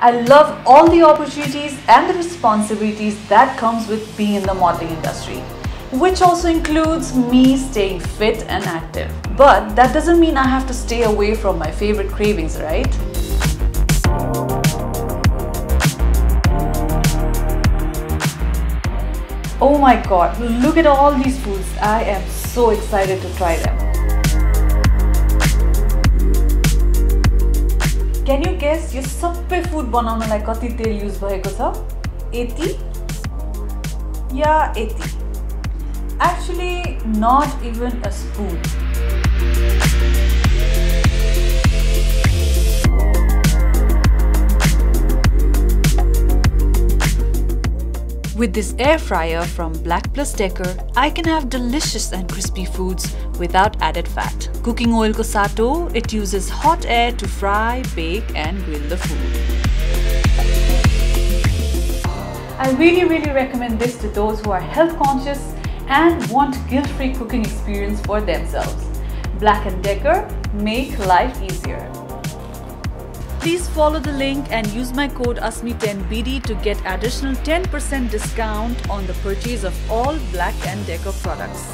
I love all the opportunities and the responsibilities that comes with being in the modeling industry, which also includes me staying fit and active. But that doesn't mean I have to stay away from my favorite cravings, right? Oh my god, look at all these foods. I am so excited to try them. Can you guess यो सबै food बनाउनलाई कति तेल use भएको छ? यति या यति actually not even a spoon With this air fryer from Black Plus Decker, I can have delicious and crispy foods without added fat. Cooking oil ko sato, it uses hot air to fry, bake and grill the food. I really really recommend this to those who are health conscious and want guilt-free cooking experience for themselves. Black & Decker, make life easier. Please follow the link and use my code ASMI10BD to get additional 10% discount on the purchase of all Black & Decker products.